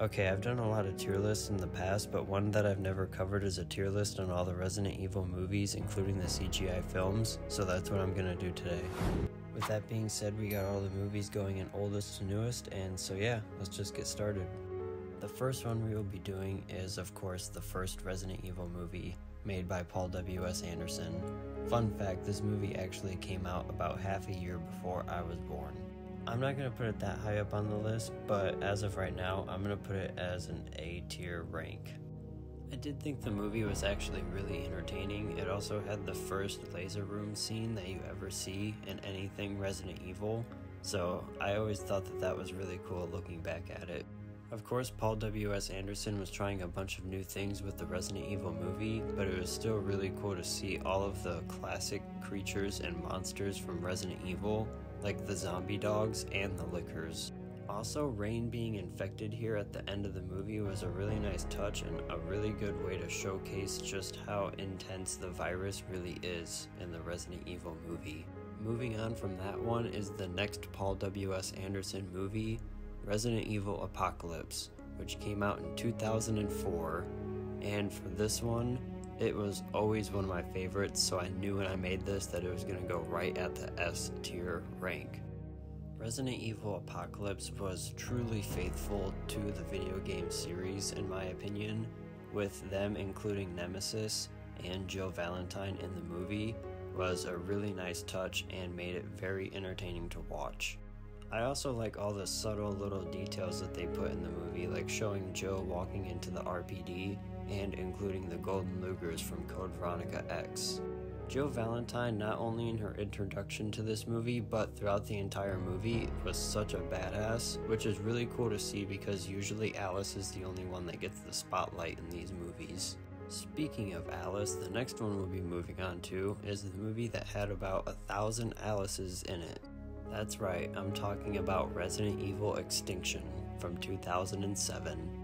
Okay, I've done a lot of tier lists in the past, but one that I've never covered is a tier list on all the Resident Evil movies, including the CGI films, so that's what I'm gonna do today. With that being said, we got all the movies going in oldest to newest, and so yeah, let's just get started. The first one we will be doing is, of course, the first Resident Evil movie, made by Paul W.S. Anderson. Fun fact this movie actually came out about half a year before I was born. I'm not going to put it that high up on the list, but as of right now, I'm going to put it as an A tier rank. I did think the movie was actually really entertaining. It also had the first laser room scene that you ever see in anything Resident Evil, so I always thought that that was really cool looking back at it. Of course, Paul W.S. Anderson was trying a bunch of new things with the Resident Evil movie, but it was still really cool to see all of the classic creatures and monsters from Resident Evil like the zombie dogs and the lickers. Also, Rain being infected here at the end of the movie was a really nice touch and a really good way to showcase just how intense the virus really is in the Resident Evil movie. Moving on from that one is the next Paul W.S. Anderson movie, Resident Evil Apocalypse, which came out in 2004. And for this one, it was always one of my favorites, so I knew when I made this that it was going to go right at the S tier rank. Resident Evil Apocalypse was truly faithful to the video game series, in my opinion, with them including Nemesis and Jill Valentine in the movie was a really nice touch and made it very entertaining to watch. I also like all the subtle little details that they put in the movie, like showing Jill walking into the RPD and including the Golden Lugers from Code Veronica X. Jill Valentine, not only in her introduction to this movie, but throughout the entire movie, was such a badass, which is really cool to see because usually Alice is the only one that gets the spotlight in these movies. Speaking of Alice, the next one we'll be moving on to is the movie that had about a thousand Alices in it. That's right, I'm talking about Resident Evil Extinction from 2007.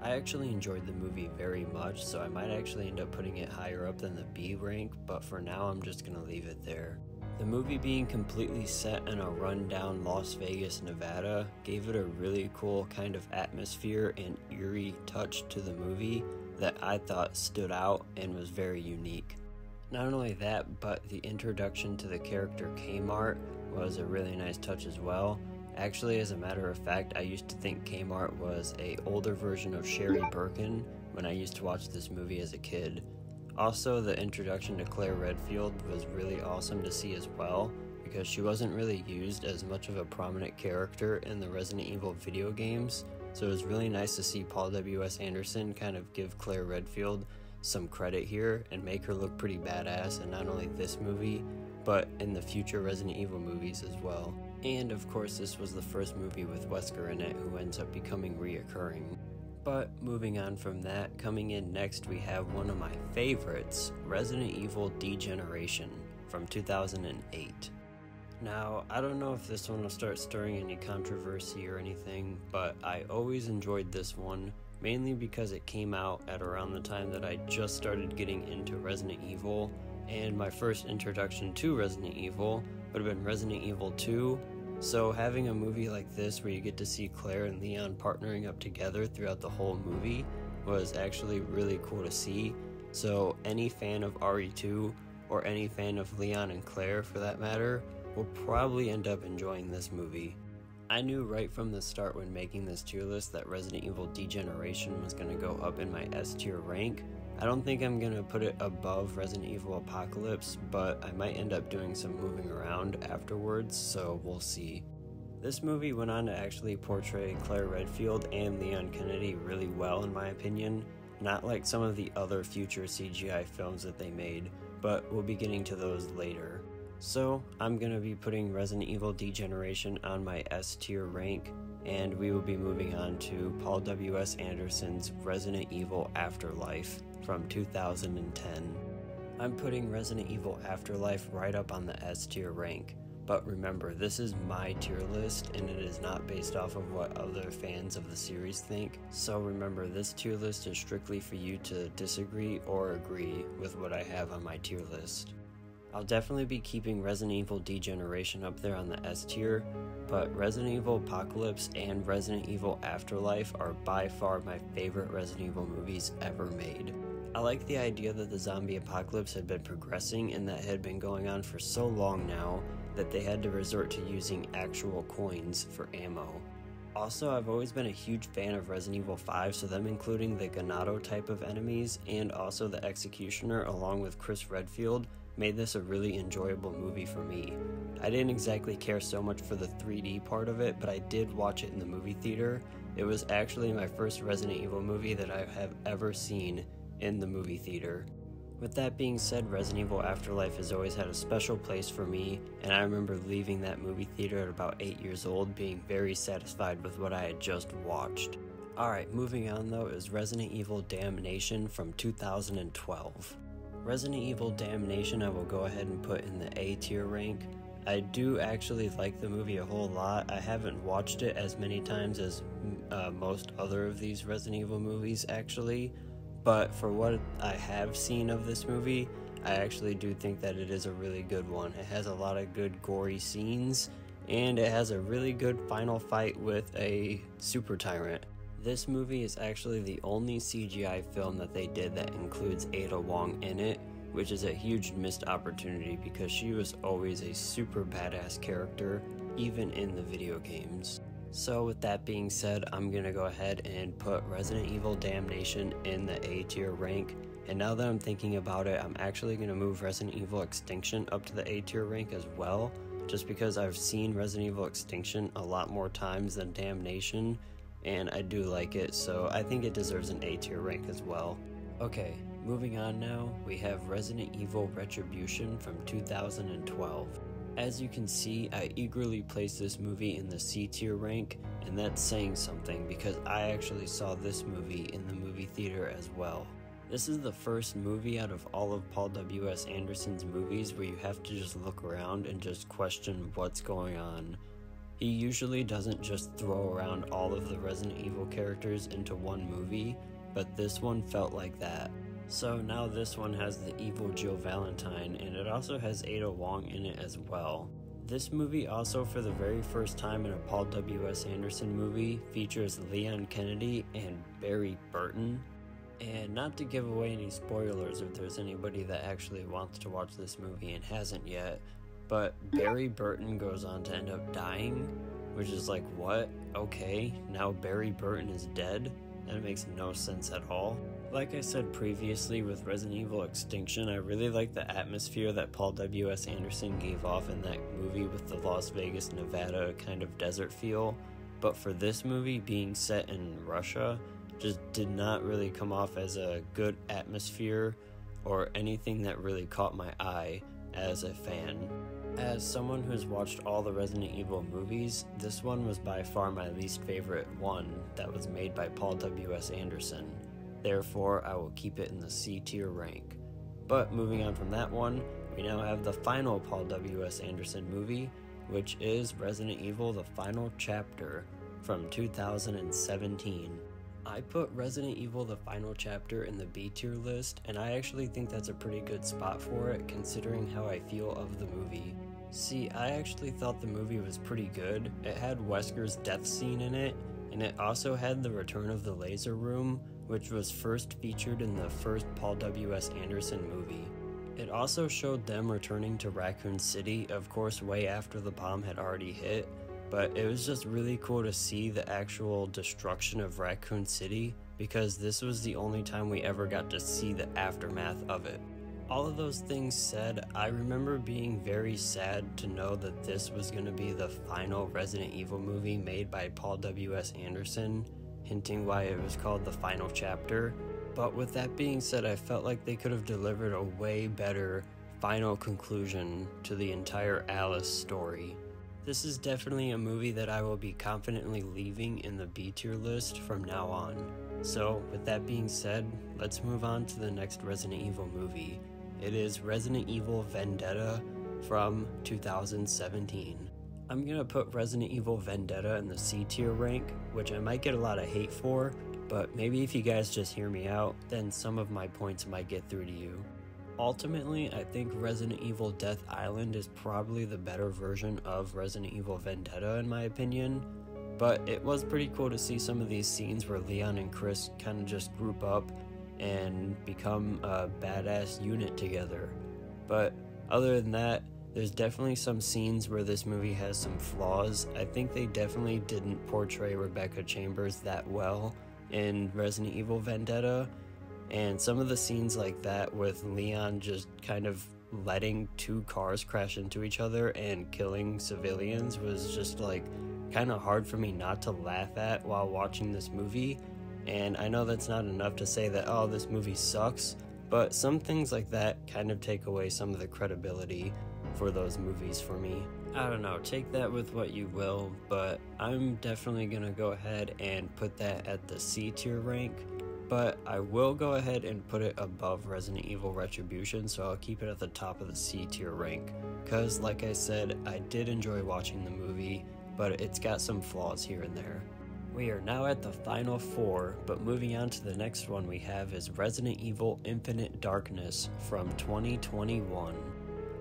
I actually enjoyed the movie very much, so I might actually end up putting it higher up than the B rank, but for now I'm just gonna leave it there. The movie being completely set in a rundown Las Vegas, Nevada, gave it a really cool kind of atmosphere and eerie touch to the movie that I thought stood out and was very unique. Not only that, but the introduction to the character Kmart was a really nice touch as well, Actually, as a matter of fact, I used to think Kmart was a older version of Sherry Birkin when I used to watch this movie as a kid. Also, the introduction to Claire Redfield was really awesome to see as well because she wasn't really used as much of a prominent character in the Resident Evil video games. So it was really nice to see Paul W.S. Anderson kind of give Claire Redfield some credit here and make her look pretty badass in not only this movie, but in the future Resident Evil movies as well. And of course, this was the first movie with Wesker in it who ends up becoming reoccurring. But moving on from that, coming in next, we have one of my favorites Resident Evil Degeneration from 2008. Now, I don't know if this one will start stirring any controversy or anything, but I always enjoyed this one, mainly because it came out at around the time that I just started getting into Resident Evil, and my first introduction to Resident Evil would have been Resident Evil 2. So, having a movie like this where you get to see Claire and Leon partnering up together throughout the whole movie was actually really cool to see. So, any fan of RE2 or any fan of Leon and Claire for that matter will probably end up enjoying this movie. I knew right from the start when making this tier list that Resident Evil Degeneration was going to go up in my S tier rank I don't think I'm gonna put it above Resident Evil Apocalypse, but I might end up doing some moving around afterwards, so we'll see. This movie went on to actually portray Claire Redfield and Leon Kennedy really well, in my opinion. Not like some of the other future CGI films that they made, but we'll be getting to those later. So, I'm gonna be putting Resident Evil Degeneration on my S tier rank, and we will be moving on to Paul W.S. Anderson's Resident Evil Afterlife from 2010. I'm putting Resident Evil Afterlife right up on the S tier rank. But remember, this is my tier list and it is not based off of what other fans of the series think. So remember, this tier list is strictly for you to disagree or agree with what I have on my tier list. I'll definitely be keeping Resident Evil Degeneration up there on the S tier, but Resident Evil Apocalypse and Resident Evil Afterlife are by far my favorite Resident Evil movies ever made. I like the idea that the zombie apocalypse had been progressing and that had been going on for so long now that they had to resort to using actual coins for ammo. Also, I've always been a huge fan of Resident Evil 5, so them including the Ganado type of enemies and also the Executioner along with Chris Redfield made this a really enjoyable movie for me. I didn't exactly care so much for the 3D part of it, but I did watch it in the movie theater. It was actually my first Resident Evil movie that I have ever seen in the movie theater. With that being said, Resident Evil Afterlife has always had a special place for me, and I remember leaving that movie theater at about 8 years old being very satisfied with what I had just watched. Alright, moving on though is Resident Evil Damnation from 2012. Resident Evil Damnation I will go ahead and put in the A tier rank. I do actually like the movie a whole lot. I haven't watched it as many times as uh, most other of these Resident Evil movies actually, but for what I have seen of this movie, I actually do think that it is a really good one. It has a lot of good gory scenes, and it has a really good final fight with a super tyrant. This movie is actually the only CGI film that they did that includes Ada Wong in it, which is a huge missed opportunity because she was always a super badass character, even in the video games. So with that being said, I'm gonna go ahead and put Resident Evil Damnation in the A tier rank. And now that I'm thinking about it, I'm actually gonna move Resident Evil Extinction up to the A tier rank as well, just because I've seen Resident Evil Extinction a lot more times than Damnation, and I do like it, so I think it deserves an A tier rank as well. Okay, moving on now, we have Resident Evil Retribution from 2012. As you can see, I eagerly placed this movie in the C tier rank, and that's saying something because I actually saw this movie in the movie theater as well. This is the first movie out of all of Paul W.S. Anderson's movies where you have to just look around and just question what's going on. He usually doesn't just throw around all of the Resident Evil characters into one movie, but this one felt like that. So now this one has the evil Jill Valentine, and it also has Ada Wong in it as well. This movie also, for the very first time in a Paul W.S. Anderson movie, features Leon Kennedy and Barry Burton. And not to give away any spoilers if there's anybody that actually wants to watch this movie and hasn't yet, but Barry Burton goes on to end up dying, which is like, what? Okay, now Barry Burton is dead? That makes no sense at all. Like I said previously with Resident Evil Extinction, I really like the atmosphere that Paul W.S. Anderson gave off in that movie with the Las Vegas, Nevada kind of desert feel. But for this movie being set in Russia, just did not really come off as a good atmosphere or anything that really caught my eye as a fan. As someone who's watched all the Resident Evil movies, this one was by far my least favorite one that was made by Paul W.S. Anderson. Therefore, I will keep it in the C tier rank. But moving on from that one, we now have the final Paul W.S. Anderson movie, which is Resident Evil The Final Chapter from 2017. I put Resident Evil The Final Chapter in the B tier list, and I actually think that's a pretty good spot for it considering how I feel of the movie. See, I actually thought the movie was pretty good. It had Wesker's death scene in it, and it also had the return of the laser room, which was first featured in the first Paul W.S. Anderson movie. It also showed them returning to Raccoon City, of course, way after the bomb had already hit, but it was just really cool to see the actual destruction of Raccoon City because this was the only time we ever got to see the aftermath of it. All of those things said, I remember being very sad to know that this was going to be the final Resident Evil movie made by Paul W.S. Anderson, hinting why it was called The Final Chapter. But with that being said, I felt like they could have delivered a way better final conclusion to the entire Alice story. This is definitely a movie that I will be confidently leaving in the B tier list from now on. So, with that being said, let's move on to the next Resident Evil movie. It is Resident Evil Vendetta from 2017. I'm gonna put Resident Evil Vendetta in the C tier rank, which I might get a lot of hate for, but maybe if you guys just hear me out, then some of my points might get through to you. ultimately, I think Resident Evil Death Island is probably the better version of Resident Evil Vendetta, in my opinion. But it was pretty cool to see some of these scenes where Leon and Chris kind of just group up and become a badass unit together. But other than that, there's definitely some scenes where this movie has some flaws. I think they definitely didn't portray Rebecca Chambers that well in Resident Evil Vendetta. And some of the scenes like that with Leon just kind of letting two cars crash into each other and killing civilians was just like kind of hard for me not to laugh at while watching this movie. And I know that's not enough to say that, oh, this movie sucks, but some things like that kind of take away some of the credibility for those movies for me. I don't know, take that with what you will, but I'm definitely gonna go ahead and put that at the C tier rank. But I will go ahead and put it above Resident Evil Retribution, so I'll keep it at the top of the C tier rank. Because, like I said, I did enjoy watching the movie, but it's got some flaws here and there. We are now at the final four, but moving on to the next one we have is Resident Evil Infinite Darkness from 2021.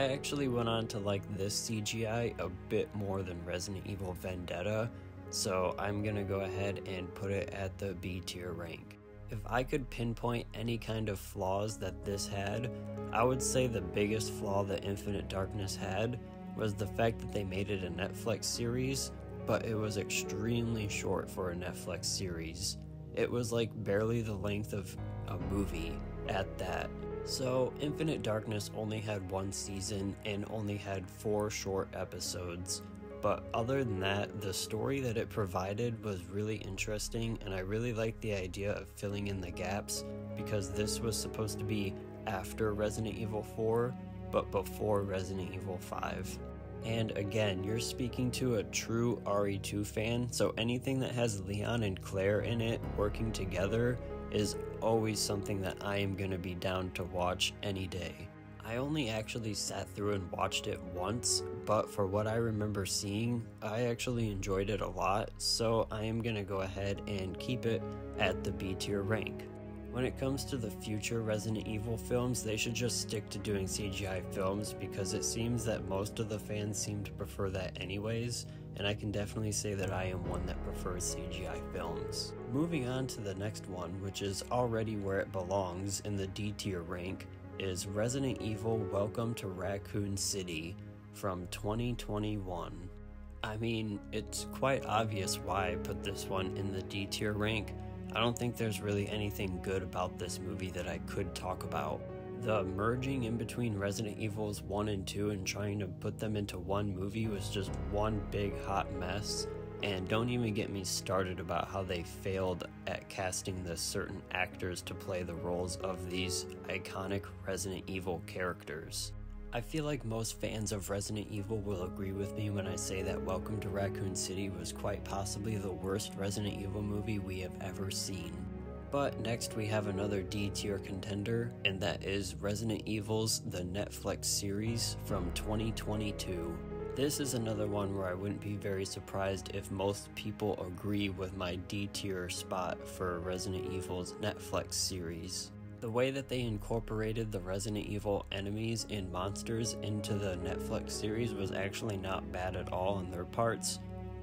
I actually went on to like this CGI a bit more than Resident Evil Vendetta, so I'm gonna go ahead and put it at the B tier rank. If I could pinpoint any kind of flaws that this had, I would say the biggest flaw that Infinite Darkness had was the fact that they made it a Netflix series, but it was extremely short for a Netflix series. It was like barely the length of a movie at that. So, Infinite Darkness only had one season and only had four short episodes. But other than that, the story that it provided was really interesting, and I really liked the idea of filling in the gaps because this was supposed to be after Resident Evil 4, but before Resident Evil 5. And again, you're speaking to a true RE2 fan, so anything that has Leon and Claire in it working together is always something that I am going to be down to watch any day. I only actually sat through and watched it once, but for what I remember seeing, I actually enjoyed it a lot, so I am going to go ahead and keep it at the B tier rank. When it comes to the future Resident Evil films, they should just stick to doing CGI films because it seems that most of the fans seem to prefer that anyways, and I can definitely say that I am one that prefers CGI films. Moving on to the next one, which is already where it belongs in the D tier rank, is Resident Evil Welcome to Raccoon City from 2021. I mean, it's quite obvious why I put this one in the D tier rank I don't think there's really anything good about this movie that I could talk about. The merging in between Resident Evils 1 and 2 and trying to put them into one movie was just one big hot mess. And don't even get me started about how they failed at casting the certain actors to play the roles of these iconic Resident Evil characters. I feel like most fans of Resident Evil will agree with me when I say that Welcome to Raccoon City was quite possibly the worst Resident Evil movie we have ever seen. But next we have another D tier contender, and that is Resident Evil's The Netflix series from 2022. This is another one where I wouldn't be very surprised if most people agree with my D tier spot for Resident Evil's Netflix series. The way that they incorporated the Resident Evil enemies and monsters into the Netflix series was actually not bad at all on their parts,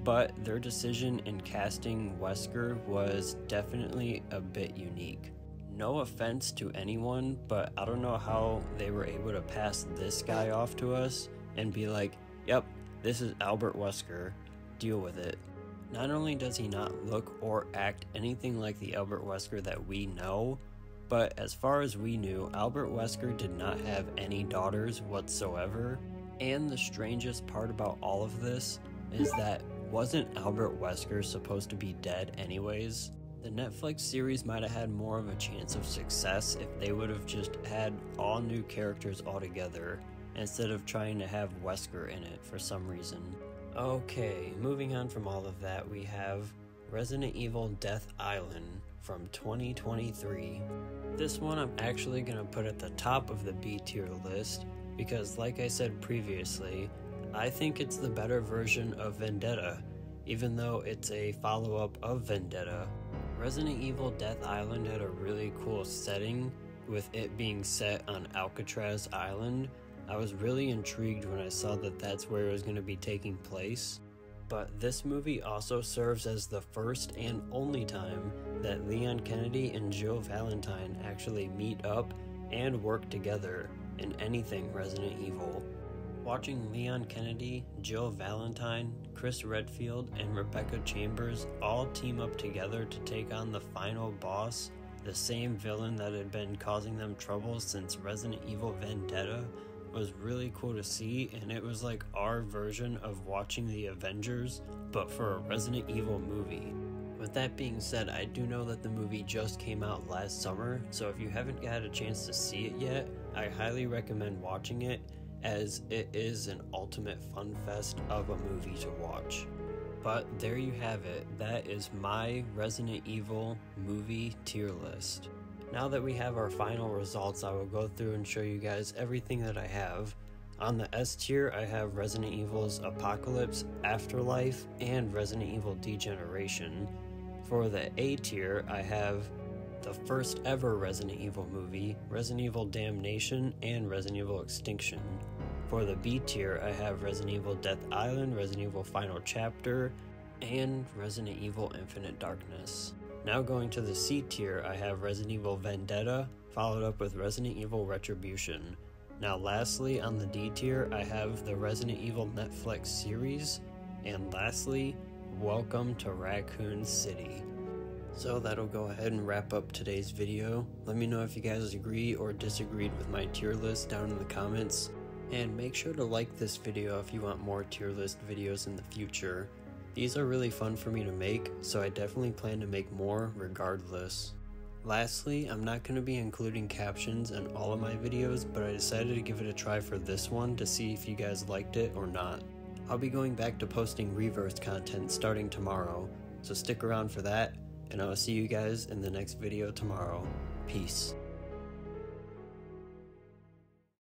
but their decision in casting Wesker was definitely a bit unique. No offense to anyone, but I don't know how they were able to pass this guy off to us and be like, yep, this is Albert Wesker, deal with it. Not only does he not look or act anything like the Albert Wesker that we know, but as far as we knew, Albert Wesker did not have any daughters whatsoever. And the strangest part about all of this is that wasn't Albert Wesker supposed to be dead anyways? The Netflix series might have had more of a chance of success if they would have just had all new characters altogether instead of trying to have Wesker in it for some reason. Okay, moving on from all of that, we have Resident Evil Death Island from 2023. This one I'm actually going to put at the top of the B tier list because, like I said previously, I think it's the better version of Vendetta, even though it's a follow up of Vendetta. Resident Evil Death Island had a really cool setting, with it being set on Alcatraz Island, I was really intrigued when I saw that that's where it was going to be taking place. But this movie also serves as the first and only time that Leon Kennedy and Jill Valentine actually meet up and work together in anything Resident Evil. Watching Leon Kennedy, Jill Valentine, Chris Redfield, and Rebecca Chambers all team up together to take on the final boss, the same villain that had been causing them trouble since Resident Evil Vendetta, was really cool to see, and it was like our version of watching the Avengers, but for a Resident Evil movie. With that being said, I do know that the movie just came out last summer, so if you haven't had a chance to see it yet, I highly recommend watching it as it is an ultimate fun fest of a movie to watch. But there you have it, that is my Resident Evil movie tier list. Now that we have our final results, I will go through and show you guys everything that I have. On the S tier, I have Resident Evil's Apocalypse, Afterlife, and Resident Evil Degeneration. For the A tier, I have the first ever Resident Evil movie, Resident Evil Damnation, and Resident Evil Extinction. For the B tier, I have Resident Evil Death Island, Resident Evil Final Chapter, and Resident Evil Infinite Darkness. Now going to the C tier, I have Resident Evil Vendetta, followed up with Resident Evil Retribution. Now lastly, on the D tier, I have the Resident Evil Netflix series, and lastly, Welcome to Raccoon City. So that'll go ahead and wrap up today's video. Let me know if you guys agree or disagreed with my tier list down in the comments. And make sure to like this video if you want more tier list videos in the future. These are really fun for me to make, so I definitely plan to make more regardless. Lastly, I'm not going to be including captions in all of my videos, but I decided to give it a try for this one to see if you guys liked it or not. I'll be going back to posting ReVerse content starting tomorrow, so stick around for that, and I will see you guys in the next video tomorrow. Peace.